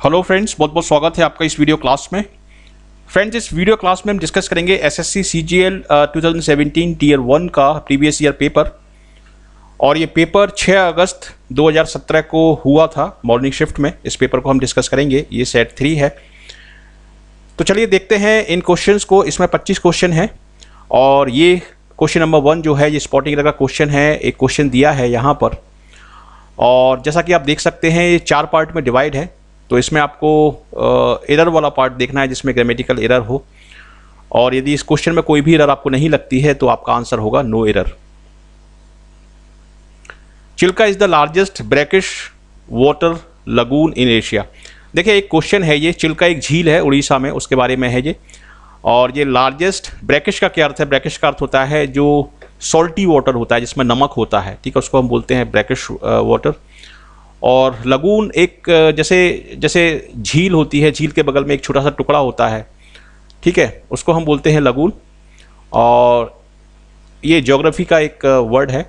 Hello friends बहुत बहुत स्वागत है आपका इस वीडियो क्लास में। फ्रेंड्स इस वीडियो क्लास में हम डिस्कस करेंगे एसएससी सीजीएल 2017 टीयर वन का प्रीवियस ईयर पेपर और ये पेपर 6 अगस्त 2017 को हुआ था मॉर्निंग शिफ्ट में। इस पेपर को हम डिस्कस करेंगे, ये सेट थ्री है। तो चलिए देखते हैं इन क्वेश्चंस को, इसमें 25 क्वेश्चन हैं। और ये क्वेश्चन नंबर वन जो है, ये स्पॉटिंग का क्वेश्चन है, एक क्वेश्चन दिया है यहाँ पर। और जैसा कि आप देख सकते हैं, ये चार पार्ट में डिवाइड है। तो इसमें आपको एरर वाला पार्ट देखना है जिसमें ग्रामेटिकल एरर हो। और यदि इस क्वेश्चन में कोई भी एरर आपको नहीं लगती है तो आपका आंसर होगा no error Chilka is the largest brackish water lagoon in Asia देखिए, एक क्वेश्चन है ये, चिल्का एक झील है उड़ीसा में, उसके बारे में है ये। और ये लार्जेस्ट ब्रैकिश का क्या अर्थ है? ब्रैकिश का अर्थ होता है जो सॉल्टी वाटर होता है, जिसमें नमक होता है। ठीक है, उसको हम बोलते हैं ब्रैकिश वाटर और लगून एक, जैसे जैसे झील होती है, झील के बगल में एक छोटा सा टुकड़ा होता है, ठीक है, उसको हम बोलते हैं लगून। और ये ज्योग्राफी का एक वर्ड है।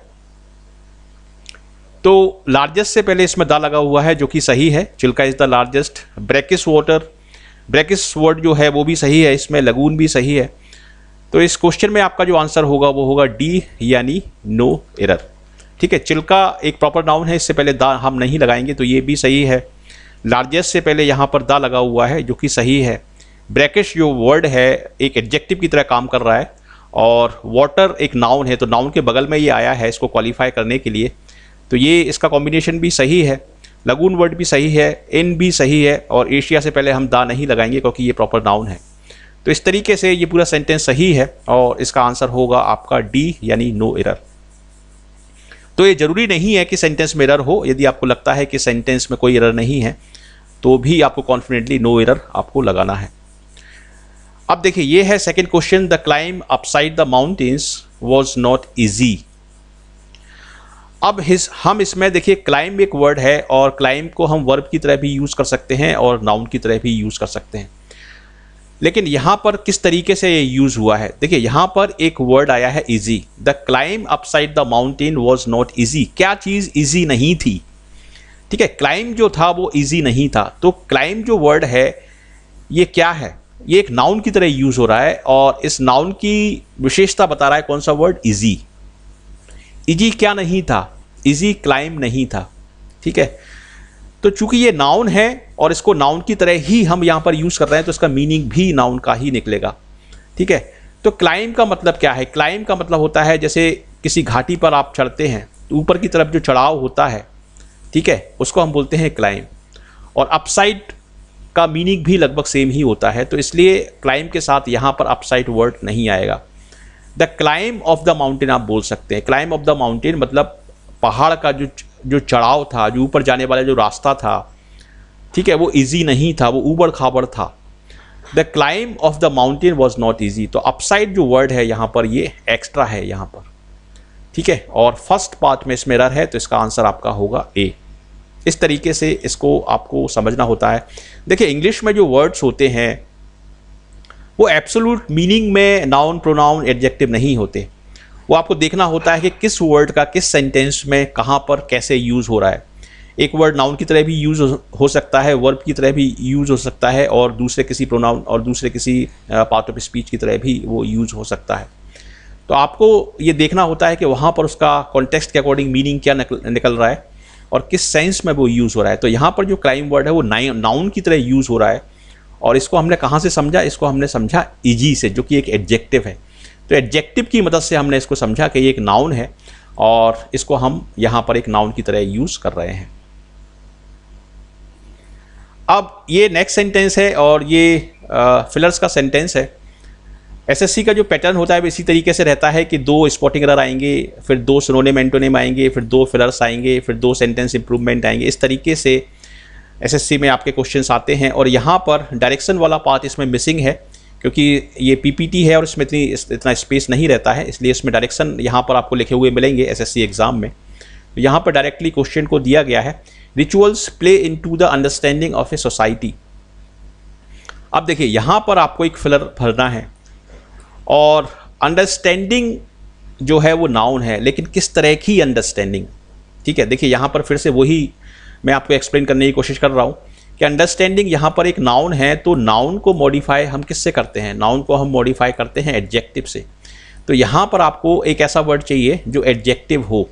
तो लार्जेस्ट से पहले इसमें दा लगा हुआ है, जो कि सही है। Chilka is the largest brackish water brackish word जो है, वो भी सही है। इसमें लगून भी सही है। तो इस क्वेश्चन में आपका जो आंसर होगा, वो होगा डी यानी नो एरर ठीक है, चिल्का एक प्रॉपर नाउन है, इससे पहले दा हम नहीं लगाएँगे तो ये भी सही है। लार्जेस्ट से पहले यहाँ पर दा लगा हुआ है, जो कि सही है। ब्रैकिश जो वर्ड है, एक एडजेक्टिव की तरह काम कर रहा है, और वाटर एक नाउन है तो नाउन के बगल में ये आया है इसको क्वालिफाई करने के लिए। तो ये इसका कॉम्बिनेशन भी सही है लगून वर्ड भी सही है इन भी सही है, और एशिया से पहले हम दा नहीं लगाएँगे, क्योंकि ये प्रॉपर नाउन है। तो इस तरीके से ये पूरा सेंटेंस सही है, और इसका आंसर होगा आपका डी यानी नो एरर तो ये ज़रूरी नहीं है कि सेंटेंस में एरर हो। यदि आपको लगता है कि सेंटेंस में कोई एरर नहीं है तो भी आपको कॉन्फिडेंटली नो एरर आपको लगाना है। अब देखिए, ये है second question the climb upside the mountains was not easy अब हिस हम इसमें देखिए क्लाइम एक वर्ड है और क्लाइम को हम वर्ब की तरह भी यूज़ कर सकते हैं और नाउन की तरह भी यूज़ कर सकते हैं। लेकिन यहाँ पर किस तरीके से ये यूज़ हुआ है? देखिए, यहाँ पर एक वर्ड आया है easy the climb upside the mountain was not easy क्या चीज़ ईजी नहीं थी? ठीक है क्लाइम जो था वो ईजी नहीं था। तो क्लाइम जो वर्ड है, ये क्या है? ये एक नाउन की तरह यूज़ हो रहा है और इस नाउन की विशेषता बता रहा है कौन सा वर्ड इजी इजी क्या नहीं था? इजी क्लाइम नहीं था। ठीक है? तो चूँकि ये नाउन है और इसको नाउन की तरह ही हम यहाँ पर यूज़ कर रहे हैं तो इसका मीनिंग भी नाउन का ही निकलेगा। ठीक है? तो क्लाइम का मतलब क्या है? क्लाइम का मतलब होता है जैसे किसी घाटी पर आप चढ़ते हैं तो ऊपर की तरफ़ जो चढ़ाव होता है, ठीक है? उसको हम बोलते हैं क्लाइम और अपसाइड का मीनिंग भी लगभग सेम ही होता है तो इसलिए क्लाइम के साथ यहाँ पर अपसाइड वर्ड नहीं आएगा। The climb of the mountain आप बोल सकते हैं। क्लाइम ऑफ़ द माउंटेन मतलब पहाड़ का जो जो चढ़ाव था, जो ऊपर जाने वाला जो रास्ता था, ठीक है, वो इजी नहीं था, वो ऊबड़ खाबड़ था। The climb of the mountain was not easy तो अपसाइड जो वर्ड है यहाँ पर, ये एक्स्ट्रा है यहाँ पर। ठीक है? और फ़र्स्ट पार्ट में इसमें रर है तो इसका आंसर आपका होगा ए इस तरीके से इसको आपको समझना होता है। देखिए इंग्लिश में जो वर्ड्स होते हैं, वो एब्सोलूट मीनिंग में नाउन प्रोनाउन एडजेक्टिव नहीं होते। वो आपको देखना होता है कि किस वर्ड का, किस सेंटेंस में कहाँ पर कैसे यूज़ हो रहा है। एक वर्ड नाउन की तरह भी यूज़ हो सकता है वर्ब की तरह भी यूज़ हो सकता है और दूसरे किसी प्रोनाउन और दूसरे किसी पार्ट ऑफ़ स्पीच की तरह भी वो यूज़ हो सकता है। तो आपको ये देखना होता है कि वहाँ पर उसका कॉन्टेक्स्ट के अकॉर्डिंग मीनिंग क्या निकल रहा है और किस सेंस में वो यूज़ हो रहा है। तो यहाँ पर जो क्राइम वर्ड है वो नाउन की तरह यूज़ हो रहा है और इसको हमने कहाँ से समझा? इसको हमने समझा ईजी से, जो कि एक एडजेक्टिव है। तो एडजेक्टिव की मदद से हमने इसको समझा कि ये एक नाउन है और इसको हम यहाँ पर एक नाउन की तरह यूज़ कर रहे हैं। अब ये नेक्स्ट सेंटेंस है और ये फिलर्स का सेंटेंस है। एसएससी का जो पैटर्न होता है वो इसी तरीके से रहता है कि दो स्पॉटिंग एरर आएँगे, फिर दो सिनोनिम एंटोनिम आएँगे, फिर दो फिलर्स आएँगे, फिर दो सेंटेंस इंप्रूवमेंट आएँगे। इस तरीके से एसएससी में आपके क्वेश्चंस आते हैं और यहाँ पर डायरेक्शन वाला पार्ट इसमें मिसिंग है। क्योंकि ये पीपीटी है और इसमें इतनी, इतना स्पेस नहीं रहता है, इसलिए इसमें डायरेक्शन यहाँ पर आपको लिखे हुए मिलेंगे एसएससी एग्ज़ाम में। तो यहाँ पर डायरेक्टली क्वेश्चन को दिया गया है rituals play into the understanding of a society अब देखिए, यहाँ पर आपको एक फिलर भरना है, और अंडरस्टैंडिंग जो है वो नाउन है, लेकिन किस तरह की अंडरस्टैंडिंग ठीक है, देखिए, यहाँ पर फिर से वही मैं आपको एक्सप्लेन करने की कोशिश कर रहा हूँ। कि अंडरस्टैंडिंग यहाँ पर एक नाउन है तो नाउन को मॉडिफाई हम किससे करते हैं? नाउन को हम मॉडिफाई करते हैं एडजेक्टिव से। तो यहाँ पर आपको एक ऐसा वर्ड चाहिए जो एडजेक्टिव हो।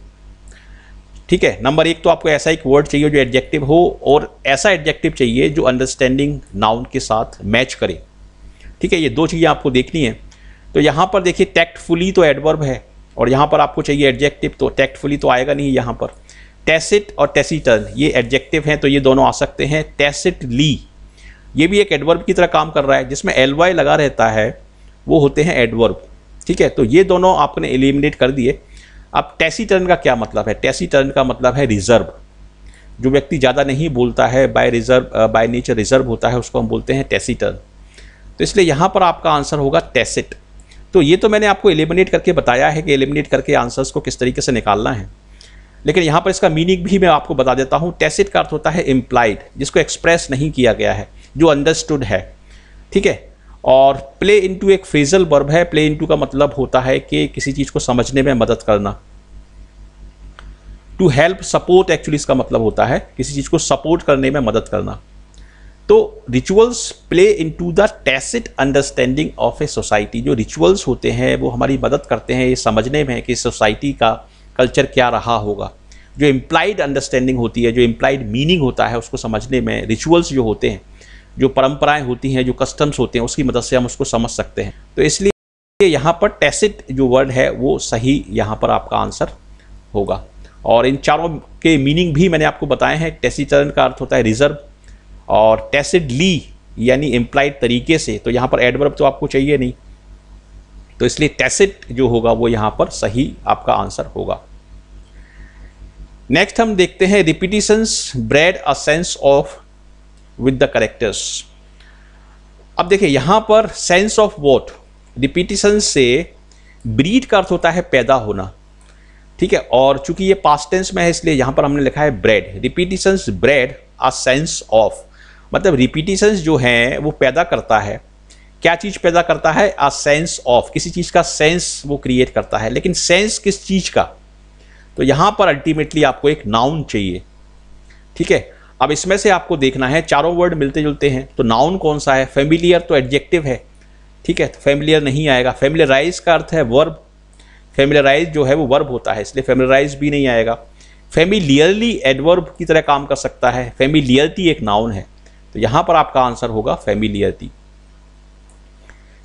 ठीक है? नंबर एक तो आपको ऐसा एक वर्ड चाहिए जो एडजेक्टिव हो और ऐसा एडजेक्टिव चाहिए जो अंडरस्टैंडिंग नाउन के साथ मैच करे। ठीक है? ये दो चीज़ें आपको देखनी है। तो यहाँ पर देखिए टैक्टफुली तो एडवर्ब है और यहाँ पर आपको चाहिए एडजेक्टिव तो टैक्टफुली तो आएगा नहीं यहाँ पर। टेसिट और टेसिटर्न ये एडजेक्टिव हैं तो ये दोनों आ सकते हैं। टेसिट ली ये भी एक एडवर्ब की तरह काम कर रहा है, जिसमें एल वाई लगा रहता है, वो होते हैं एडवर्ब ठीक है? तो ये दोनों आपने एलिमिनेट कर दिए। अब टेसिटर्न का क्या मतलब है? टेसिटर्न का मतलब है रिज़र्व जो व्यक्ति ज़्यादा नहीं बोलता है by reserve by nature reserve होता है, उसको हम बोलते हैं टेसिटर्न तो इसलिए यहाँ पर आपका आंसर होगा टेसिट तो ये तो मैंने आपको एलिमिनेट करके बताया है कि एलिमिनेट करके आंसर्स को किस तरीके से निकालना है। लेकिन यहाँ पर इसका मीनिंग भी मैं आपको बता देता हूँ। टेसिट का अर्थ होता है इम्प्लाइड जिसको एक्सप्रेस नहीं किया गया है, जो अंडरस्टूड है। ठीक है? और प्ले इनटू एक फ्रेजल वर्ब है। प्ले इनटू का मतलब होता है कि किसी चीज़ को समझने में मदद करना। टू हेल्प सपोर्ट एक्चुअली इसका मतलब होता है किसी चीज़ को सपोर्ट करने में मदद करना। तो rituals play into the tacit understanding of a society जो रिचुअल्स होते हैं, वो हमारी मदद करते हैं, ये समझने में कि सोसाइटी का कल्चर क्या रहा होगा? जो इम्प्लाइड अंडरस्टैंडिंग होती है, जो इम्प्लाइड मीनिंग होता है, उसको समझने में रिचुअल्स जो होते हैं, जो परंपराएँ होती हैं, जो कस्टम्स होते हैं, उसकी मदद से हम उसको समझ सकते हैं। तो इसलिए यहाँ पर टेसिट जो वर्ड है, वो सही यहाँ पर आपका आंसर होगा। और इन चारों के मीनिंग भी मैंने आपको बताए हैं। टेसिटर्न का अर्थ होता है रिज़र्व और टैसिड ली यानी इम्प्लाइड तरीके से। तो यहाँ पर एडवर्ब तो आपको चाहिए नहीं। तो इसलिए टेसिट जो होगा, वो यहाँ पर सही आपका आंसर होगा। नेक्स्ट हम देखते हैं repetitions bred a sense of with the characters अब देखिए, यहाँ पर सेंस ऑफ़ वॉट रिपीटिशन से ब्रीड का अर्थ होता है पैदा होना। ठीक है? और चूँकि ये पास्ट टेंस में है, इसलिए यहाँ पर हमने लिखा है bred repetitions bred a sense of मतलब रिपीटिशंस जो हैं, वो पैदा करता है। क्या चीज़ पैदा करता है? अ सेंस ऑफ़ किसी चीज़ का सेंस वो क्रिएट करता है। लेकिन सेंस किस चीज़ का? तो यहाँ पर अल्टीमेटली आपको एक नाउन चाहिए। ठीक है? अब इसमें से आपको देखना है, चारों वर्ड मिलते जुलते हैं तो नाउन कौन सा है? फेमिलियर तो एडजेक्टिव है। ठीक है? तो फेमिलियर नहीं आएगा। फेमिलियराइज का अर्थ है वर्ब फेमिलियराइज जो है वो वर्ब होता है, इसलिए फेमिलियराइज भी नहीं आएगा। फेमिलियरली एडवर्ब की तरह काम कर सकता है। फेमिलियरिटी एक नाउन है। तो यहाँ पर आपका आंसर होगा familiarity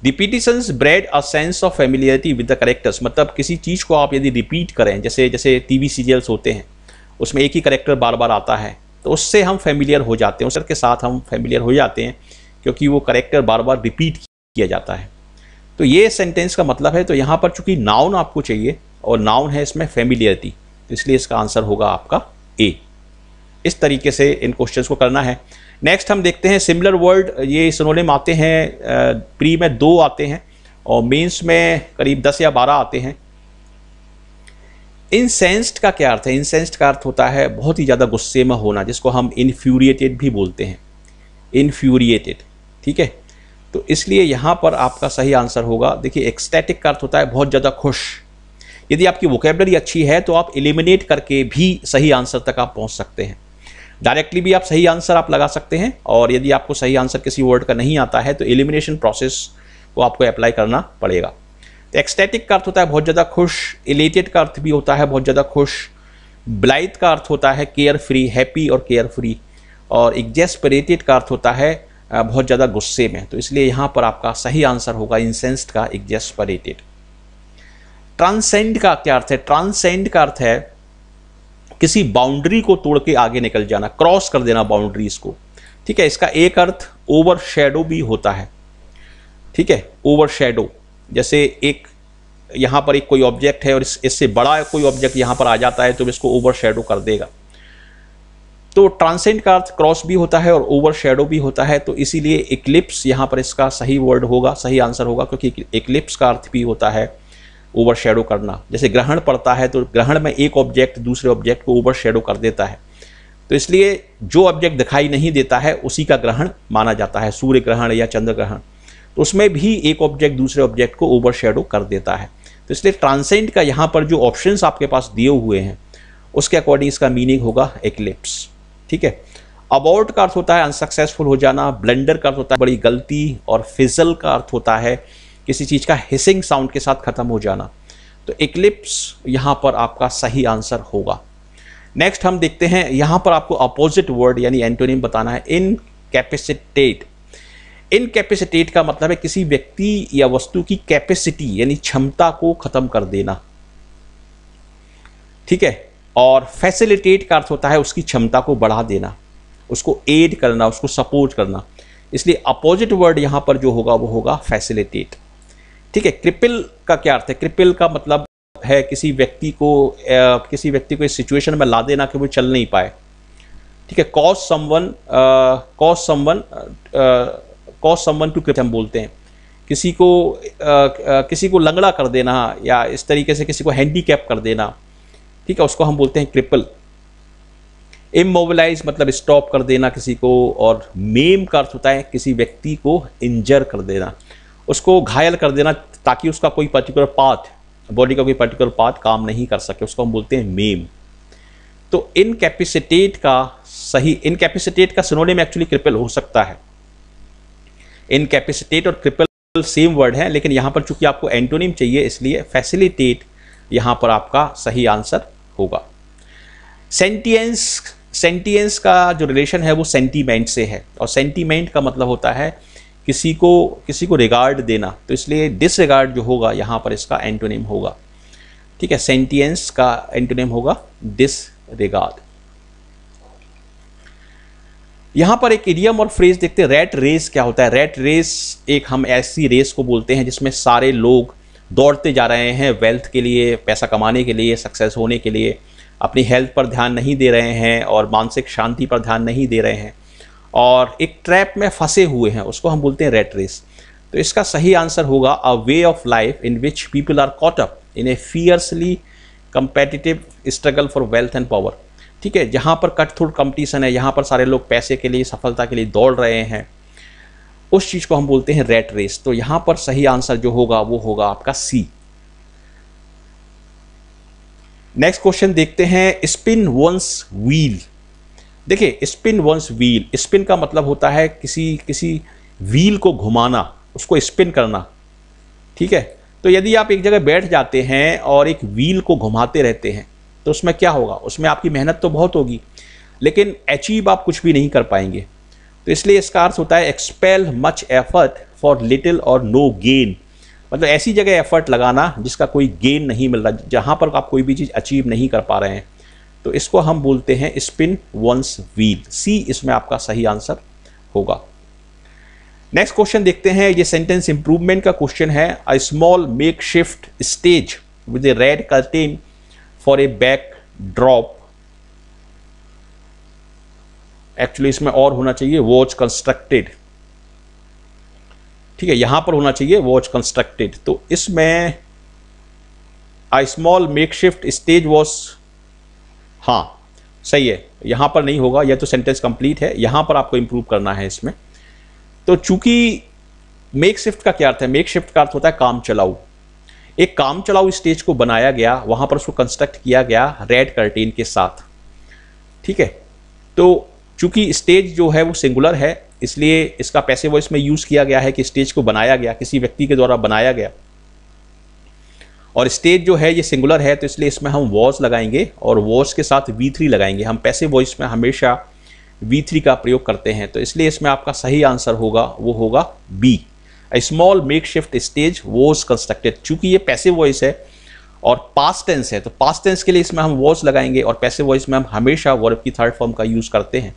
repetitions bred a sense of familiarity with the characters मतलब किसी चीज़ को आप यदि रिपीट करें, जैसे जैसे टीवी सीरियल्स होते हैं, उसमें एक ही करेक्टर बार बार आता है तो उससे हम फेमिलियर हो जाते हैं, उस के साथ हम फेमिलियर हो जाते हैं, क्योंकि वो करेक्टर बार बार रिपीट किया जाता है। तो ये सेंटेंस का मतलब है तो यहाँ पर चूँकि नाउन आपको चाहिए, और नाउन है इसमें फेमिलियरिटी तो इसलिए इसका आंसर होगा आपका ए इस तरीके से इन क्वेश्चंस को करना है। नेक्स्ट हम देखते हैं सिमिलर वर्ड ये सिनोनिम आते हैं प्री में दो आते हैं और मीन्स में करीब दस या बारह आते हैं। इनसेंस्ड का क्या अर्थ है? इनसेंस्ड का अर्थ होता है बहुत ही ज़्यादा गुस्से में होना, जिसको हम इन्फ्यूरिएटेड भी बोलते हैं। इन्फ्यूरिएटेड ठीक है? तो इसलिए यहाँ पर आपका सही आंसर होगा। देखिए एक्सटैटिक का अर्थ होता है बहुत ज़्यादा खुश। यदि आपकी वोकेबलरी अच्छी है तो आप एलिमिनेट करके भी सही आंसर तक आप पहुँच सकते हैं। डायरेक्टली भी आप सही आंसर आप लगा सकते हैं और यदि आपको सही आंसर किसी वर्ड का नहीं आता है तो एलिमिनेशन प्रोसेस को आपको अप्लाई करना पड़ेगा। तो एक्सटेटिक का अर्थ होता है बहुत ज़्यादा खुश इलेटेड का अर्थ भी होता है बहुत ज़्यादा खुश ब्लाइथ का अर्थ होता है केयर फ्री हैप्पी और केयर फ्री और एग्जेस्परेटेड का अर्थ होता है बहुत ज़्यादा गुस्से में। तो इसलिए यहाँ पर आपका सही आंसर होगा इंसेंस्ड का एग्जेस्परेटेड ट्रांसेंड का क्या अर्थ है? ट्रांसेंड का अर्थ है किसी बाउंड्री को तोड़ के आगे निकल जाना क्रॉस कर देना बाउंड्रीज को। ठीक है इसका एक अर्थ ओवर शेडो भी होता है। ठीक है ओवर शेडो जैसे एक यहाँ पर एक कोई ऑब्जेक्ट है और इस, इससे बड़ा कोई ऑब्जेक्ट यहाँ पर आ जाता है तो इसको ओवर शेडो कर देगा। तो ट्रांसेंड का अर्थ क्रॉस भी होता है और ओवर शेडो भी होता है तो इसीलिए इक्लिप्स यहाँ पर इसका सही वर्ड होगा सही आंसर होगा क्योंकि इक्लिप्स का अर्थ भी होता है। ओवर शेडो करना। जैसे ग्रहण पड़ता है तो ग्रहण में एक ऑब्जेक्ट दूसरे ऑब्जेक्ट को ओवर शेडो कर देता है। तो इसलिए जो ऑब्जेक्ट दिखाई नहीं देता है, उसी का ग्रहण माना जाता है, सूर्य ग्रहण या चंद्र ग्रहण। तो उसमें भी एक ऑब्जेक्ट दूसरे ऑब्जेक्ट को ओवर शेडो कर देता है। तो इसलिए ट्रांसेंड का यहाँ पर जो ऑप्शंस आपके पास दिए हुए हैं, उसके अकॉर्डिंग इसका मीनिंग होगा एक्लिप्स ठीक है? अबाउट का अर्थ होता है अनसक्सेसफुल हो जाना ब्लेंडर का अर्थ होता है बड़ी गलती, और फिजल का अर्थ होता है किसी चीज़ का हिसिंग साउंड के साथ ख़त्म हो जाना। तो इक्लिप्स यहाँ पर आपका सही आंसर होगा। नेक्स्ट हम देखते हैं, यहाँ पर आपको अपोजिट वर्ड यानी एंटोनिम बताना है इन कैपेसिटेट इन कैपेसिटेट का मतलब है किसी व्यक्ति या वस्तु की कैपेसिटी यानी क्षमता को ख़त्म कर देना। ठीक है? और फैसिलिटेट का अर्थ होता है उसकी क्षमता को बढ़ा देना, उसको एड करना, उसको सपोर्ट करना। इसलिए अपोजिट वर्ड यहाँ पर जो होगा, वो होगा फैसिलिटेट ठीक है क्रिपिल का क्या अर्थ है? क्रिपिल का मतलब है किसी व्यक्ति को आ, किसी व्यक्ति को इस सिचुएशन में ला देना कि वो चल नहीं पाए। ठीक है cause someone cause someone cause someone to हम बोलते हैं। किसी को आ, आ, किसी को लंगड़ा कर देना या इस तरीके से किसी को हैंडीकैप कर देना ठीक है उसको हम बोलते हैं क्रिपल इमोबिलाइज मतलब स्टॉप कर देना किसी को और मेम का अर्थ होता है किसी व्यक्ति को इंजर कर देना। उसको घायल कर देना ताकि उसका कोई पर्टिकुलर पार्ट बॉडी का कोई पर्टिकुलर पार्ट काम नहीं कर सके। उसको हम बोलते हैं मेम तो इन कैपेसिटेट का सही इन कैपेसिटेट का सिनोनिम एक्चुअली क्रिपल हो सकता है। इन कैपेसिटेट और क्रिपल सेम वर्ड है, लेकिन यहाँ पर चूँकि आपको एंटोनिम चाहिए, इसलिए फैसिलिटेट यहाँ पर आपका सही आंसर होगा। सेंटियंस सेंटियंस का जो रिलेशन है वो सेंटीमेंट से है, और सेंटीमेंट का मतलब होता है किसी को किसी को रिगार्ड देना तो इसलिए डिसरिगार्ड जो होगा, यहाँ पर इसका एंटोनिम होगा। ठीक है सेंटियंस का एंटोनिम होगा डिसरिगार्ड यहाँ पर एक इडियम और फ्रेज देखते हैं रेट रेस क्या होता है? रेट रेस एक हम ऐसी रेस को बोलते हैं जिसमें सारे लोग दौड़ते जा रहे हैं वेल्थ के लिए, पैसा कमाने के लिए सक्सेस होने के लिए, अपनी हेल्थ पर ध्यान नहीं दे रहे हैं और मानसिक शांति पर ध्यान नहीं दे रहे हैं। और एक ट्रैप में फंसे हुए हैं, उसको हम बोलते हैं रेट रेस तो इसका सही आंसर होगा a way of life in which people are caught up in a fiercely competitive struggle for wealth and power ठीक है, जहाँ पर कट थ्रू कंपटीशन है, यहाँ पर सारे लोग पैसे के लिए, सफलता के लिए दौड़ रहे हैं, उस चीज़ को हम बोलते हैं रेट रेस तो यहाँ पर सही आंसर जो होगा, वो होगा आपका सी नेक्स्ट क्वेश्चन देखते हैं स्पिन वंस व्हील देखिए स्पिन वंस व्हील स्पिन का मतलब होता है किसी किसी व्हील को घुमाना, उसको स्पिन करना। ठीक है? तो यदि आप एक जगह बैठ जाते हैं और एक व्हील को घुमाते रहते हैं तो उसमें क्या होगा? उसमें आपकी मेहनत तो बहुत होगी, लेकिन अचीव आप कुछ भी नहीं कर पाएँगे। तो इसलिए इसका अर्थ होता है expel much effort for little और नो गेन मतलब ऐसी जगह एफर्ट लगाना जिसका कोई गेन नहीं मिल रहा, जहाँ पर आप कोई भी चीज़ अचीव नहीं कर पा रहे हैं। तो इसको हम बोलते हैं स्पिन वंस व्हील सी इसमें आपका सही आंसर होगा। नेक्स्ट क्वेश्चन देखते हैं। ये सेंटेंस इंप्रूवमेंट का क्वेश्चन है। A small makeshift stage with a red curtain for a backdrop actually इसमें और होना चाहिए। वॉच कंस्ट्रक्टेड ठीक है, यहाँ पर होना चाहिए। वॉच कंस्ट्रक्टेड तो इसमें I small makeshift stage watch हाँ सही है। यहाँ पर नहीं होगा, यह तो सेंटेंस कंप्लीट है। यहाँ पर आपको इम्प्रूव करना है इसमें। तो चूँकि मेक शिफ्ट का क्या अर्थ है? मेक शिफ्ट का अर्थ होता है काम चलाऊ। एक काम चलाऊ स्टेज को बनाया गया, वहाँ पर उसको कंस्ट्रक्ट किया गया रेड कर्टेन के साथ। ठीक है? तो चूँकि स्टेज जो है वो सिंगुलर है, इसलिए इसका पैसे वॉइस में यूज़ किया गया है कि स्टेज को बनाया गया, किसी व्यक्ति के द्वारा बनाया गया। और स्टेज जो है, ये सिंगुलर है तो इसलिए इसमें हम वॉज़ लगाएँगे और वॉज़ के साथ वी थ्री लगाएँगे। हम पैसे वॉइस में हमेशा वी थ्री का प्रयोग करते हैं तो इसलिए इसमें आपका सही आंसर होगा, वो होगा B small makeshift stage was constructed चूँकि ये पैसे वॉइस है और पास्ट टेंस है तो पास्ट टेंस के लिए इसमें हम वॉज़ लगाएँगे और पैसे वॉइस में हम हमेशा वर्ब की थर्ड फॉर्म का यूज़ करते हैं।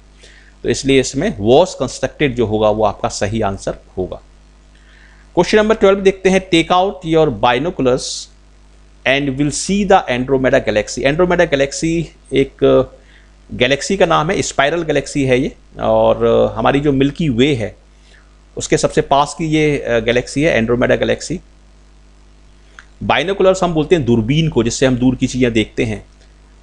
तो इसलिए इसमें वॉज़ कंस्ट्रक्टेड जो होगा, वो आपका सही आंसर होगा। क्वेश्चन नंबर ट्वेल्व देखते हैं। Take out your binoculars and will see the Andromeda galaxy Andromeda galaxy एक गैलेक्सी uh, का नाम है स्पाइरल गैलेक्सी है ये। और uh, हमारी जो मिल्की वे है उसके सबसे पास की ये गैलेक्सी uh, है एंड्रोमेडा गैलेक्सी बाइनोकुलर्स हम बोलते हैं दूरबीन को जिससे हम दूर की चीज़ें देखते हैं।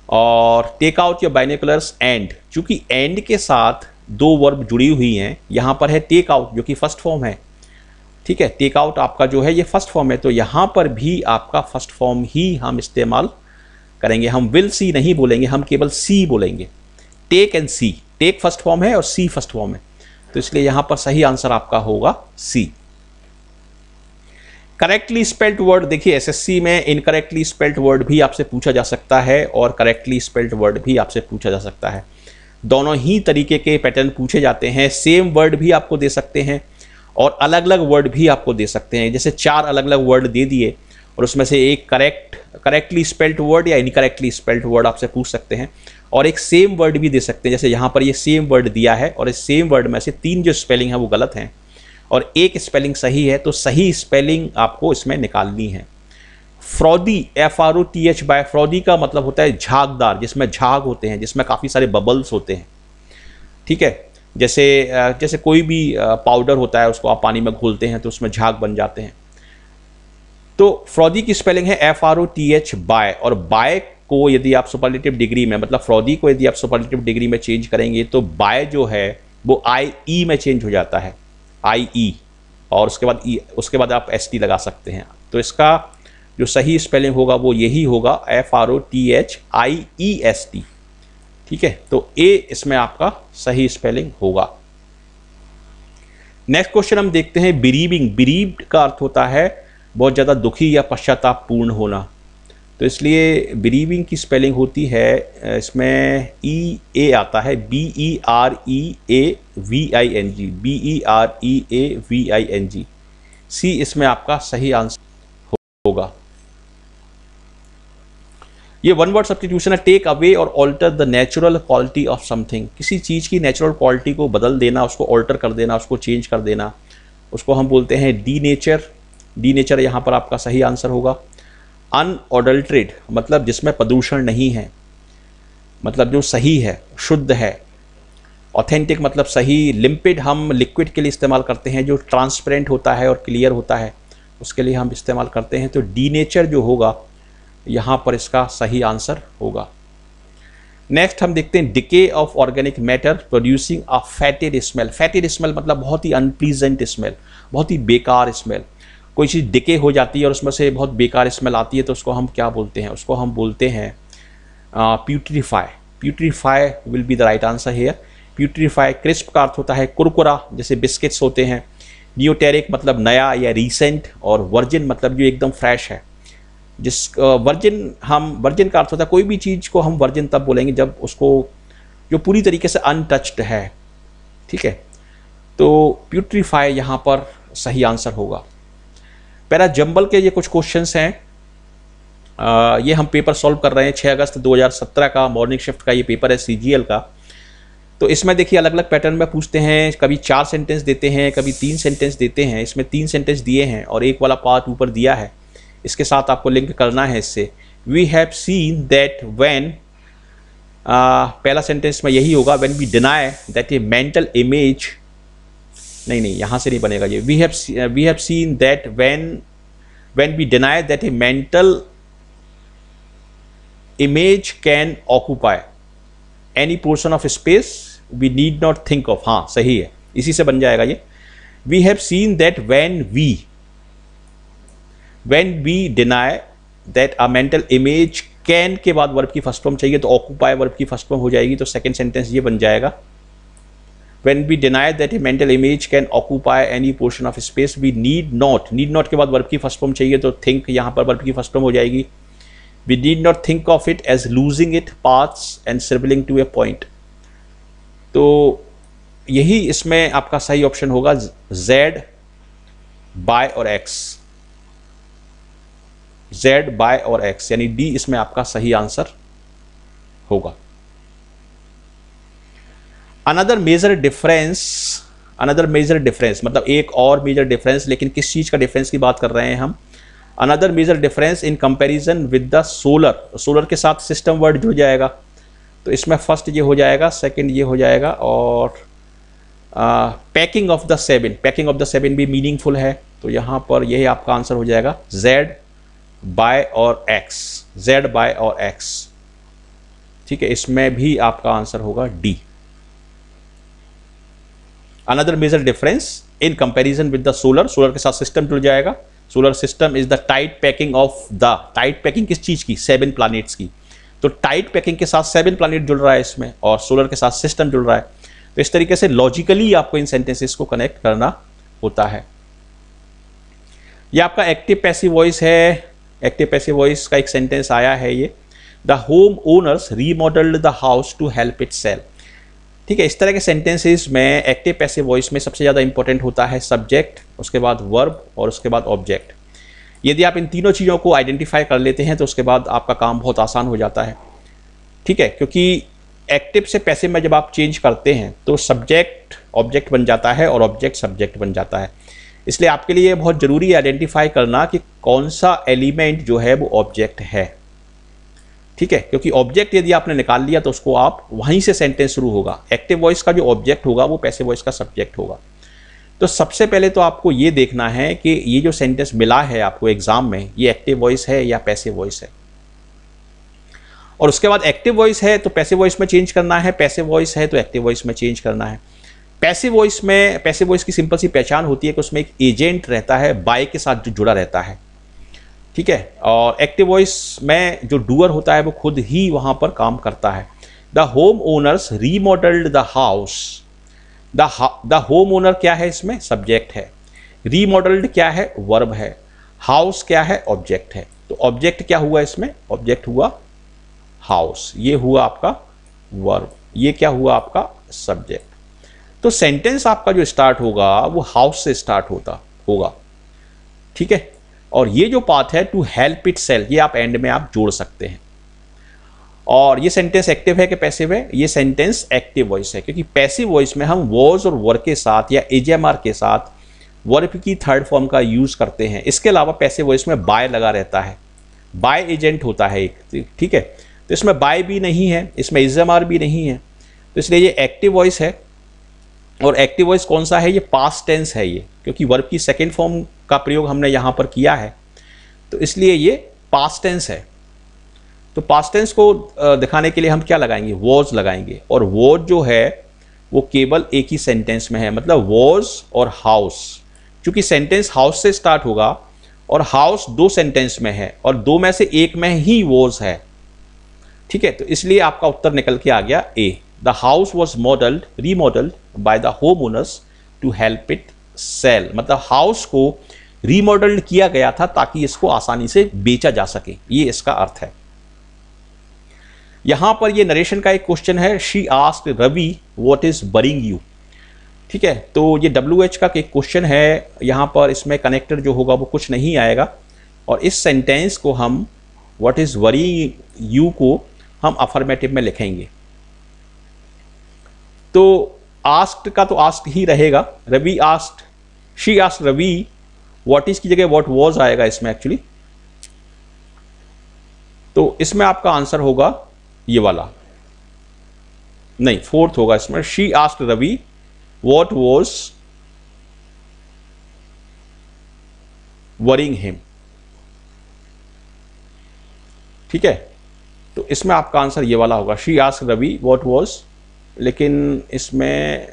और take out your binoculars and चूँकि एंड के साथ दो वर्ब जुड़ी हुई हैं यहाँ पर है टेक आउट जो कि फ़र्स्ट फॉर्म है। ठीक है टेक आउट आपका जो है, ये फ़र्स्ट फॉर्म है तो यहाँ पर भी आपका फ़र्स्ट फॉर्म ही हम इस्तेमाल करेंगे। हम विल सी नहीं बोलेंगे, हम केवल सी बोलेंगे। Take and see take first form है और सी फ़र्स्ट फॉर्म है। तो इसलिए यहाँ पर सही आंसर आपका होगा सी करेक्टली स्पेल्ट वर्ड देखिए एसएससी में इनकरेक्टली स्पेल्ट वर्ड भी आपसे पूछा जा सकता है और करेक्टली स्पेल्ट वर्ड भी आपसे पूछा जा सकता है। दोनों ही तरीके के पैटर्न पूछे जाते हैं। सेम वर्ड भी आपको दे सकते हैं। और अलग अलग वर्ड भी आपको दे सकते हैं। जैसे चार अलग अलग वर्ड दे दिए और उसमें से एक करेक्ट करेक्टली स्पेल्ट वर्ड या इनकरेक्टली स्पेल्ट वर्ड आपसे पूछ सकते हैं। और एक सेम वर्ड भी दे सकते हैं। जैसे यहाँ पर ये सेम वर्ड दिया है और इस सेम वर्ड में से तीन जो स्पेलिंग है वो गलत हैं। और एक स्पेलिंग सही है तो सही स्पेलिंग आपको इसमें निकालनी है। Frothy F R O T H Y frothy का मतलब होता है झागदार, जिसमें झाग होते हैं, जिसमें काफ़ी सारे बबल्स होते हैं। ठीक है? जैसे जैसे कोई भी पाउडर होता है उसको आप पानी में घोलते हैं तो उसमें झाग बन जाते हैं। तो फ्रॉदी की स्पेलिंग है F R O T H Y और बाय को यदि आप सुपरलेटिव डिग्री में मतलब फ्रॉदी को यदि आप सुपरलेटिव डिग्री में चेंज करेंगे तो बाय जो है वो आई ई e में चेंज हो जाता है। आई ई e, और उसके बाद ई e, उसके बाद आप एस टी लगा सकते हैं। तो इसका जो सही स्पेलिंग होगा वो यही होगा F R O T H I E S T ठीक है? तो ए इसमें आपका सही स्पेलिंग होगा। नेक्स्ट क्वेश्चन हम देखते हैं बिरीविंग बिरीव्ड का अर्थ होता है बहुत ज़्यादा दुखी या पश्चाताप पूर्ण होना। तो इसलिए बिरीविंग की स्पेलिंग होती है इसमें ई e ए आता है। B E R E A V I N G B E R E A V I N G C इसमें आपका सही आंसर होगा। ये वन वर्ड सब्सटीट्यूशन है टेक अवे और alter the natural quality of something किसी चीज़ की नेचुरल क्वालिटी को बदल देना, उसको ऑल्टर कर देना, उसको चेंज कर देना, उसको हम बोलते हैं डी नेचर डी नेचर यहाँ पर आपका सही आंसर होगा। अनऑडल्ट्रेड मतलब जिसमें प्रदूषण नहीं है मतलब जो सही है, शुद्ध है। ऑथेंटिक मतलब सही लिम्पिड हम लिक्विड के लिए इस्तेमाल करते हैं, जो ट्रांसपेरेंट होता है और क्लियर होता है, उसके लिए हम इस्तेमाल करते हैं। तो डी नेचर जो होगा यहाँ पर इसका सही आंसर होगा। नेक्स्ट हम देखते हैं decay of organic matter producing a fetid smell fetid smell मतलब बहुत ही अनप्लीजेंट स्मेल बहुत ही बेकार स्मेल कोई चीज़ डिके हो जाती है और उसमें से बहुत बेकार स्मेल आती है तो उसको हम क्या बोलते हैं? उसको हम बोलते हैं putrefy putrefy will be the right answer here putrefy crisp का अर्थ होता है कुरकुरा, जैसे बिस्किट्स होते हैं। न्यूटेरिक मतलब नया या रीसेंट और वर्जिन मतलब जो एकदम फ्रेश है। जिस वर्जिन हम वर्जिन का अर्थ होता है, कोई भी चीज़ को हम वर्जिन तब बोलेंगे जब उसको, जो पूरी तरीके से अनटच्ड है। ठीक है? तो प्यूट्रीफाई यहाँ पर सही आंसर होगा। पैरा जंबल के ये कुछ क्वेश्चंस हैं। ये हम पेपर सॉल्व कर रहे हैं 6 अगस्त 2017 का मॉर्निंग शिफ्ट का ये पेपर है सीजीएल का। तो इसमें देखिए अलग अलग पैटर्न में पूछते हैं, कभी चार सेंटेंस देते हैं, कभी तीन सेंटेंस देते हैं, इसमें तीन सेंटेंस दिए हैं और एक वाला पार्ट ऊपर दिया है। इसके साथ आपको लिंक करना है इससे। We have seen that when पहला सेंटेंस में यही होगा when we deny that a mental image नहीं नहीं, यहाँ से नहीं बनेगा ये। We have we have seen that when when we deny that a mental image can occupy any portion of space we need not think of हाँ सही है। इसी से बन जाएगा ये। We have seen that when we when we deny that a mental image can के बाद वर्ब की फ़र्स्ट फॉर्म चाहिए तो ऑक्यूपाई वर्ब की फ़र्स्ट फॉर्म हो जाएगी तो सेकेंड सेंटेंस ये बन जाएगा। When we deny that a mental image can occupy any portion of space we need not need not के बाद वर्ब की फ़र्स्ट फॉर्म चाहिए तो थिंक यहाँ पर वर्ब की फ़र्स्ट फॉर्म हो जाएगी। We need not think of it as losing it parts and shrivelling to a point तो यही इसमें आपका सही ऑप्शन होगा जेड बाय और एक्स जेड बाय और एक्स यानी डी इसमें आपका सही आंसर होगा। Another major difference another major difference मतलब एक और मेजर डिफरेंस लेकिन किस चीज़ का डिफरेंस की बात कर रहे हैं हम? Another major difference in comparison with the solar solar के साथ सिस्टम वर्ड जुड़ जाएगा। तो इसमें फ़र्स्ट ये हो जाएगा सेकंड ये हो जाएगा, और packing of the seven packing of the seven भी मीनिंगफुल है। तो यहाँ पर यही आपका आंसर हो जाएगा जेड बाय और एक्स, जेड बाय और एक्स। ठीक है, इसमें भी आपका आंसर होगा D. Another major difference in comparison with the solar solar के साथ सिस्टम जुड़ जाएगा। Solar system is the tight packing of the tight packing किस चीज़ की? सेवन प्लैनेट्स की। तो टाइट पैकिंग के साथ सेवन प्लानिट जुड़ रहा है इसमें और सोलर के साथ सिस्टम जुड़ रहा है। तो इस तरीके से लॉजिकली आपको इन सेंटेंसेस को कनेक्ट करना होता है। ये आपका एक्टिव पैसिव वॉइस है। एक्टिव पैसिव वॉइस का एक सेंटेंस आया है ये। The homeowners remodelled the house to help it sell ठीक है, इस तरह के सेंटेंसेस में एक्टिव पैसिव वॉइस में सबसे ज़्यादा इंपॉर्टेंट होता है सब्जेक्ट उसके बाद वर्ब और उसके बाद ऑब्जेक्ट यदि आप इन तीनों चीज़ों को आइडेंटिफाई कर लेते हैं तो उसके बाद आपका काम बहुत आसान हो जाता है। ठीक है, क्योंकि एक्टिव से पैसिव में जब आप चेंज करते हैं तो सब्जेक्ट ऑब्जेक्ट बन जाता है और ऑब्जेक्ट सब्जेक्ट बन जाता है। इसलिए आपके लिए बहुत ज़रूरी है आइडेंटिफाई करना कि कौन सा एलिमेंट जो है वो ऑब्जेक्ट है। ठीक है? क्योंकि ऑब्जेक्ट यदि आपने निकाल लिया तो उसको आप वहीं से सेंटेंस शुरू होगा। एक्टिव वॉइस का जो ऑब्जेक्ट होगा वो पैसे वॉइस का सब्जेक्ट होगा। तो सबसे पहले तो आपको ये देखना है कि ये जो सेंटेंस मिला है आपको एग्ज़ाम में, ये एक्टिव वॉइस है या पैसे वॉइस है? और उसके बाद एक्टिव वॉइस है तो पैसे वॉइस में चेंज करना है पैसे वॉइस है तो एक्टिव वॉइस में चेंज करना है। पैसिव वॉइस में, पैसिव वॉइस की सिंपल सी पहचान होती है कि उसमें एक एजेंट रहता है बाय के साथ जो जुड़ा रहता है। ठीक है? और एक्टिव वॉइस में जो डूअर होता है, वो खुद ही वहाँ पर काम करता है। The home owners remodelled the house. The home owner क्या है इसमें? सब्जेक्ट है। रीमॉडल्ड क्या है? वर्ब है। हाउस क्या है? ऑब्जेक्ट है। तो ऑब्जेक्ट क्या हुआ इसमें? ऑब्जेक्ट हुआ हाउस। ये हुआ आपका वर्ब। ये क्या हुआ आपका सब्जेक्ट? तो सेंटेंस आपका जो स्टार्ट होगा, वो हाउस से स्टार्ट होता, होगा। ठीक है? और ये जो पाथ है टू हेल्प इट सेल ये आप एंड में आप जोड़ सकते हैं। और ये सेंटेंस एक्टिव है कि पैसिव है? ये सेंटेंस एक्टिव वॉइस है, क्योंकि पैसिव वॉइस में हम वॉज़ और वर्क के साथ या एजेएमआर के साथ वर्क की थर्ड फॉर्म का यूज़ करते हैं। इसके अलावा पैसिव वॉइस में बाय लगा रहता है। बाय एजेंट होता है एक, ठीक है? तो इसमें बाय भी नहीं है, इसमें एजेएमआर भी नहीं है। तो इसलिए ये एक्टिव वॉइस है और एक्टिव वॉइस कौन सा है? ये पास्ट टेंस है ये, क्योंकि वर्ब की सेकेंड फॉर्म का प्रयोग हमने यहाँ पर किया है। तो इसलिए ये पास्ट टेंस है। तो पास्ट टेंस को दिखाने के लिए हम क्या लगाएँगे? वॉज़ लगाएँगे। और वॉज़ जो है, वो केवल एक ही सेंटेंस में है। मतलब वॉज़ और हाउस क्योंकि सेंटेंस हाउस से स्टार्ट होगा, और हाउस दो सेंटेंस में है, और दो में से एक में ही वॉज़ है। ठीक है? तो इसलिए आपका उत्तर निकल के आ गया a the house was modelled remodelled by the home owners to help it sell मतलब हाउस को रीमॉडल्ड किया गया था ताकि इसको आसानी से बेचा जा सके। ये इसका अर्थ है। यहाँ पर ये नरेशन का एक क्वेश्चन है। She ask Ravi what is worrying you ठीक है? तो ये डब्ल्यू एच का एक क्वेश्चन है। यहाँ पर इसमें कनेक्टर जो होगा वो कुछ नहीं आएगा। और इस सेंटेंस को हम व्हाट इज़ वरी यू को हम अफर्मेटिव में लिखेंगे। तो आस्क्ड का तो आस्ट ही रहेगा, Ravi asked, she asked Ravi what is की जगह वॉट वॉज़ आएगा इसमें एक्चुअली तो इसमें आपका आंसर होगा ये वाला। नहीं फोर्थ होगा इसमें, she asked Ravi what was worrying him ठीक है? तो इसमें आपका आंसर ये वाला होगा, she ask Ravi what was लेकिन इसमें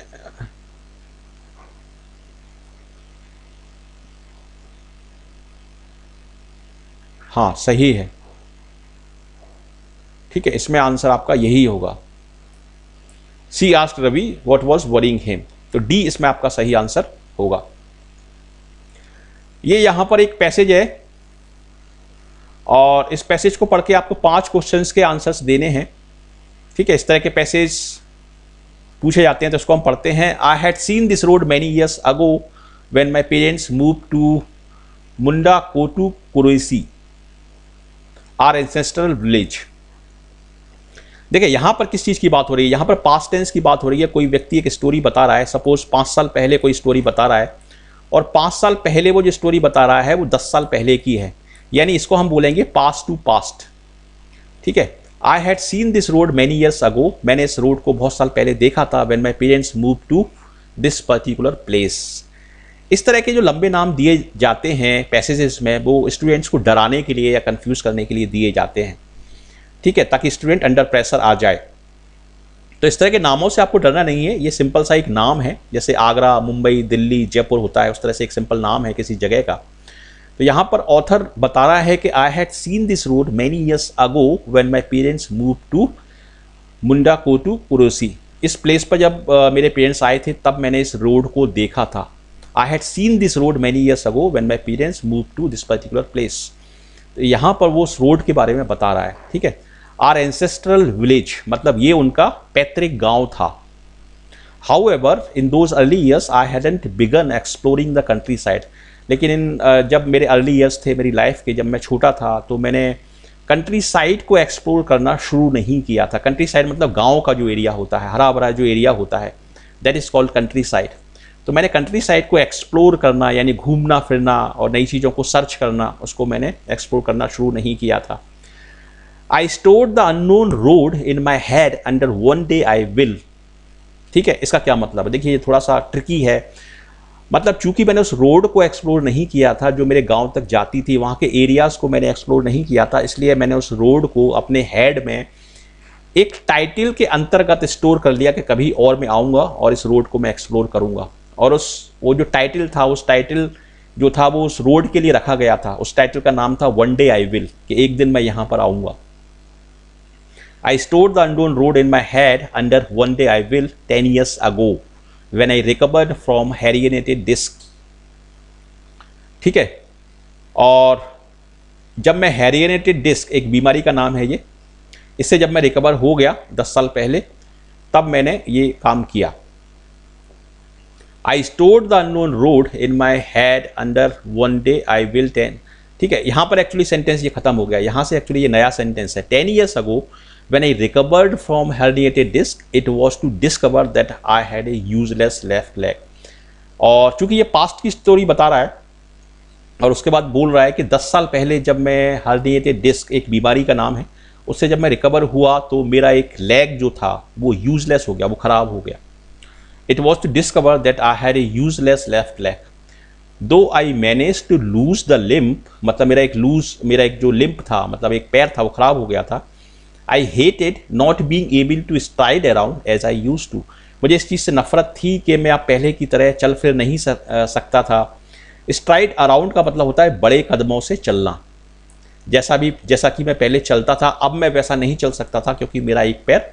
हाँ सही है। ठीक है, इसमें आंसर आपका यही होगा। She asked Ravi what was worrying him तो डी, इसमें आपका सही आंसर होगा। ये यहाँ पर एक पैसेज है, और इस पैसेज को पढ़ के आपको पाँच क्वेश्चंस के आंसर्स देने हैं। ठीक है, इस तरह के पैसेज पूछे जाते हैं तो उसको हम पढ़ते हैं। I had seen this road many years ago when my parents move to Mundakottukurussi our ancestral village देखिए, यहाँ पर किस चीज़ की बात हो रही है? यहाँ पर पास्ट टेंस की बात हो रही है। कोई व्यक्ति एक स्टोरी बता रहा है। सपोज़ पाँच साल पहले कोई स्टोरी बता रहा है। और पाँच साल पहले वो जो स्टोरी बता रहा है, वो दस साल पहले की है। यानी इसको हम बोलेंगे पास्ट टू पास्ट ठीक है? I had seen this road many years ago मैंने इस रोड को बहुत साल पहले देखा था when my parents move to this particular place इस तरह के जो लंबे नाम दिए जाते हैं पैसेजेस में, वो स्टूडेंट्स को डराने के लिए या कंफ्यूज करने के लिए दिए जाते हैं। ठीक है? ताकि स्टूडेंट अंडर प्रेशर आ जाए। तो इस तरह के नामों से आपको डरना नहीं है। ये सिंपल सा एक नाम है। जैसे आगरा, मुंबई, दिल्ली, जयपुर होता है। उस तरह से एक सिंपल नाम है किसी जगह का। तो यहाँ पर ऑथर बता रहा है कि I had seen this road many years ago when my parents move to Mundakottukurussi इस प्लेस पर जब मेरे पेरेंट्स आए थे, तब मैंने इस रोड को देखा था। I had seen this road many years ago when my parents move to this particular place तो यहाँ पर वो उस रोड के बारे में बता रहा है, ठीक है? आर एंसेस्ट्रल विलेज मतलब ये उनका पैतृक गाँव था। However in those early years I hadn't begun exploring the countryside लेकिन इन जब मेरे अर्ली ईयर्स थे, मेरी लाइफ के जब मैं छोटा था तो मैंने कंट्री साइड को एक्सप्लोर करना शुरू नहीं किया था। कंट्री साइड मतलब गाँव का जो एरिया होता है हरा भरा जो एरिया होता है that is called countryside तो मैंने कंट्री साइड को एक्सप्लोर करना, यानी घूमना, फिरना और नई चीज़ों को सर्च करना, उसको मैंने एक्सप्लोर करना शुरू नहीं किया था। I store the unknown road in my head under one day I will ठीक है? इसका क्या मतलब है? देखिए, ये थोड़ा सा ट्रिकी है। मतलब चूँकि मैंने उस रोड को एक्सप्लोर नहीं किया था, जो मेरे गाँव तक जाती थी, वहाँ के एरियाज़ को मैंने एक्सप्लोर नहीं किया था, इसलिए मैंने उस रोड को अपने हेड में एक टाइटल के अंतर्गत स्टोर कर लिया कि कभी और मैं आऊँगा और इस रोड को मैं एक्सप्लोर करूँगा। और उस, वो जो टाइटल था, उस टाइटल जो था, वो उस रोड के लिए रखा गया था। उस टाइटल का नाम था वन डे आई विल कि एक दिन मैं यहाँ पर आऊँगा। I stored the unknown road in my head under one day I will 10 years ago when I recovered from herniated disc. ठीक है? और जब मैं हेरियनेटेड डिस्क एक बीमारी का नाम है ये, इससे जब मैं रिकवर हो गया 10 साल पहले, तब मैंने ये काम किया। I stored the unknown road in my head under one day I will ten ठीक है? यहाँ पर एक्चुअली सेंटेंस ये खत्म हो गया। यहाँ से एक्चुअली ये नया सेंटेंस है। Ten years ago when I recovered from herniated disc, it was to discover that I had a useless left leg. और चूँकि ये पास्ट की स्टोरी बता रहा है और उसके बाद बोल रहा है कि 10 साल पहले जब मैं हर्निएटेड डिस्क एक बीमारी का नाम है उससे जब मैं रिकवर हुआ तो मेरा एक लेग जो था वो यूजलेस हो गया वो ख़राब हो गया it was to discover that I had a useless left leg though I manage to lose the limp मतलब मेरा एक लूज मेरा एक जो लिम्प था मतलब एक पैर था वो ख़राब हो गया था I hated not being able to stride around as I use to मुझे इस चीज़ से नफरत थी कि मैं आप पहले की तरह चल फिर नहीं सकता था। स्ट्राइड अराउंड का मतलब होता है बड़े कदमों से चलना। जैसा भी, जैसा कि मैं पहले चलता था, अब मैं वैसा नहीं चल सकता था क्योंकि मेरा एक पैर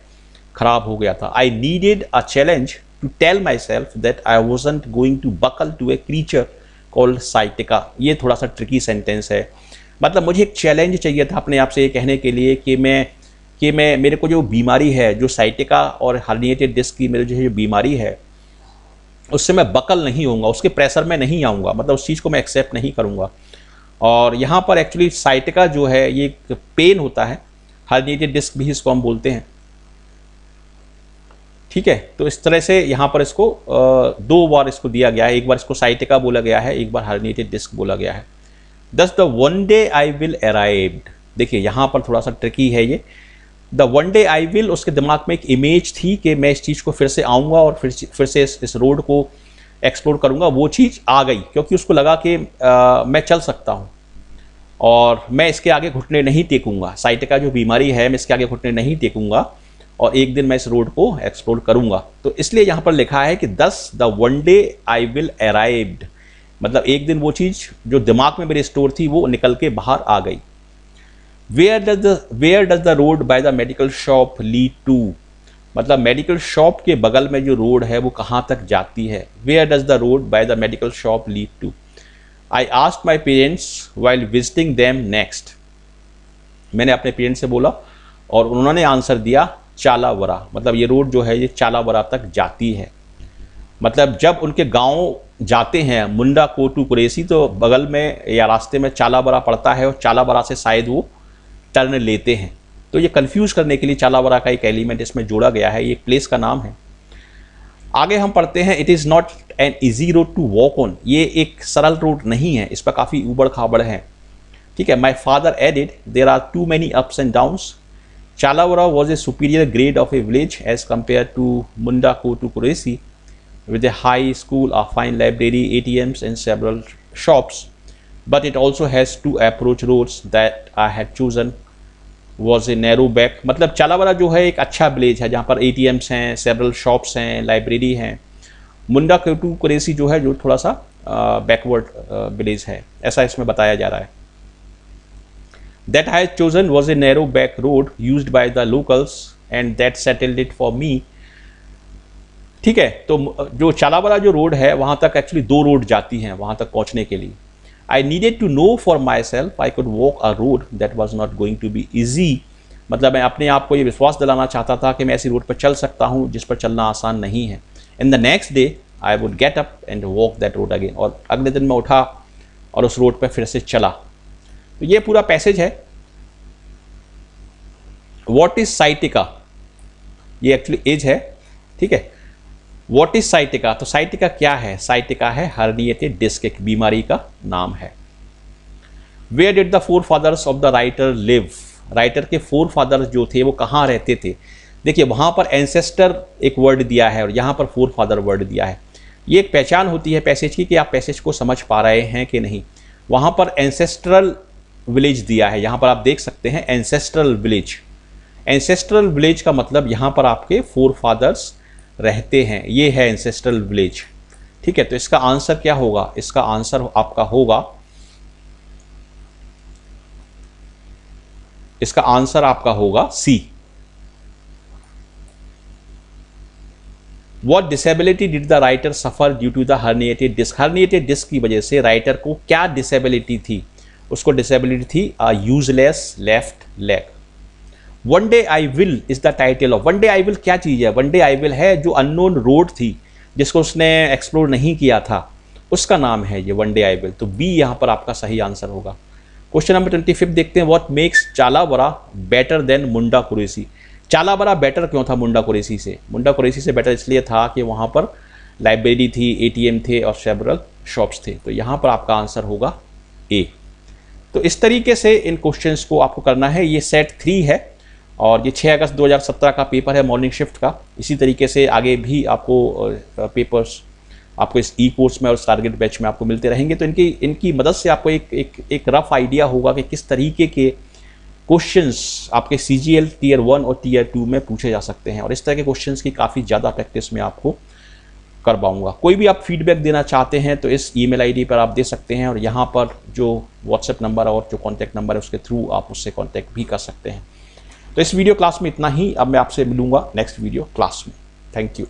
खराब हो गया था। I needed a challenge to tell myself that I wasn't going to buckle to a creature called sciatica ये थोड़ा सा ट्रिकी सेंटेंस है। मतलब मुझे एक चैलेंज चाहिए था अपने आप से ये कहने के लिए कि मैं कि मैं, मेरे को जो बीमारी है, जो साइटिका और हर्निएटेड डिस्क की मेरी जो है, जो बीमारी है, उससे मैं बकल नहीं होऊँगा, उसके प्रेशर में नहीं आऊँगा मतलब उस चीज़ को मैं एक्सेप्ट नहीं करूँगा। और यहाँ पर एक्चुअली साइटिका जो है, ये एक पेन होता है हर्निएटेड डिस्क भी इसको हम बोलते हैं। ठीक है तो इस तरह से यहाँ पर इसको दो बार इसको दिया गया है, एक बार इसको साइटिका बोला गया है, एक बार हर्निएटेड डिस्क बोला गया है। Thus the one day I will arrived देखिए, यहाँ पर थोड़ा सा ट्रिकी है ये। The one day I will उसके दिमाग में एक इमेज थी कि मैं इस चीज़ को फिर से आऊँगा और फिर फिर से इस, इस रोड को एक्सप्लोर करूँगा। वो चीज़ आ गई क्योंकि उसको लगा कि मैं चल सकता हूँ और मैं इसके आगे घुटने नहीं टेकूँगा। साइट का जो बीमारी है मैं इसके आगे घुटने नहीं टेकूँगा और एक दिन मैं इस रोड को एक्सप्लोर करूँगा। तो इसलिए यहाँ पर लिखा है कि thus the one day I will arrived मतलब एक दिन वो चीज़ जो दिमाग में मेरी स्टोर थी वो निकल के बाहर आ गई। Where does the where does the road by the medical shop lead to मतलब मेडिकल शॉप के बगल में जो रोड है, वो कहाँ तक जाती है? Where does the road by the medical shop lead to I asked my parents while visiting them next मैंने अपने पेरेंट्स से बोला और उन्होंने आंसर दिया, चालावरा। मतलब ये रोड जो है, ये चालावरा तक जाती है। मतलब जब उनके गाँव जाते हैं, मुंडा कोटू कुरेसी तो बगल में या रास्ते में चालाबरा पड़ता है और चालाबरा से शायद वो टर्न लेते हैं। तो ये कंफ्यूज करने के लिए चालावरा का एक एलिमेंट इसमें जोड़ा गया है, ये प्लेस का नाम है। आगे हम पढ़ते हैं it is not an easy road to walk on ये एक सरल रोड नहीं है, इस पर काफ़ी उबड़ खाबड़ है। ठीक है my father added there are too many ups and downs Chalavara was a superior grade of a village as compare to Mundakottukurussi with a high school a fine library ATMs and several shops but it also has two approach roads that I had chosen. Was a narrow back मतलब चालावाला जो है एक अच्छा village है, जहाँ पर ए हैं several shops हैं लाइब्रेरी हैं। मुंडा टू कुरेसी जो है, जो थोड़ा सा बैकवर्ड विलेज है। ऐसा इसमें बताया जा रहा है। That I chosen was a narrow back road use by the locals and that settled it for me ठीक है तो जो चालावाला जो रोड है, वहाँ तक एक्चुअली दो रोड जाती हैं, वहाँ तक पहुँचने के लिए। I needed to know for myself I could walk a road that was not going to be easy मतलब मैं अपने आप को ये विश्वास दिलाना चाहता था कि मैं ऐसी रोड पर चल सकता हूँ जिस पर चलना आसान नहीं है। In the next day I would get up and walk that road again और अगले दिन मैं उठा और उस रोड पर फिर से चला। तो ये पूरा पैसेज है। वॉट इज़ साइटिका ये एक्चुअली एज है, ठीक है? वॉट इज़ साइटिका तो साइटिका क्या है? साइटिका है हर्निएटेड डिस्क एक बीमारी का नाम है। Where did the forefathers of the writer live writer के फोर फादर्स जो थे, वो कहाँ रहते थे? देखिए, वहाँ पर एंसेस्टर एक वर्ड दिया है और यहाँ पर फोर फादर वर्ड दिया है। ये एक पहचान होती है पैसेज की कि आप पैसेज को समझ पा रहे हैं कि नहीं। वहाँ पर एंसेस्ट्रल विलेज दिया है। यहाँ पर आप देख सकते हैं एंसेस्ट्रल विलेज एंसेस्ट्रल विलेज का मतलब यहाँ पर आपके फोर फादर्स रहते हैं। ये है एंसेस्ट्रल विलेज ठीक है तो इसका आंसर क्या होगा? इसका आंसर आपका होगा। इसका आंसर आपका होगा C what disability did the writer suffer due to the herniated disc herniated disc की वजह से राइटर को क्या डिसेबिलिटी थी? उसको डिसेबिलिटी थी useless left leg one day I will is the title of one day I will क्या चीज़ है? वन डे आई विल है जो अननोन रोड थी, जिसको उसने एक्सप्लोर नहीं किया था। उसका नाम है ये वन डे आई विल तो बी यहाँ पर आपका सही आंसर होगा। क्वेश्चन नंबर ट्वेंटी फिफ्थ देखते हैं what makes Chalavara better than Mundakottukurussi Chalavara better क्यों था मुंडा कुरेसी से? मुंडा कुरेसी से बेटर इसलिए था कि वहाँ पर लाइब्रेरी थी एटीएम थे और सेबरल शॉप्स थे। तो यहाँ पर आपका आंसर होगा ए तो इस तरीके से इन क्वेश्चंस को आपको करना है। ये सेट थ्री है। और ये 6 अगस्त 2017 का पेपर है मॉर्निंग शिफ्ट का। इसी तरीके से आगे भी आपको पेपर्स आपको इस ई कोर्स में और टारगेट बैच में आपको मिलते रहेंगे। तो इनकी इनकी मदद से आपको एक एक एक रफ आइडिया होगा कि किस तरीके के क्वेश्चंस आपके C G L tier one और टीयर टू में पूछे जा सकते हैं। और इस तरह के क्वेश्चंस की काफ़ी ज़्यादा प्रैक्टिस में आपको कर पाऊँगा कोई भी आप फीडबैक देना चाहते हैं तो इस ईमेल आईडी पर आप दे सकते हैं और यहाँ पर जो व्हाट्सएप नंबर और जो कॉन्टैक्ट नंबर है, उसके थ्रू आप उससे कॉन्टैक्ट भी कर सकते हैं। तो इस वीडियो क्लास में इतना ही। अब मैं आपसे मिलूँगा नेक्स्ट वीडियो क्लास में। Thank you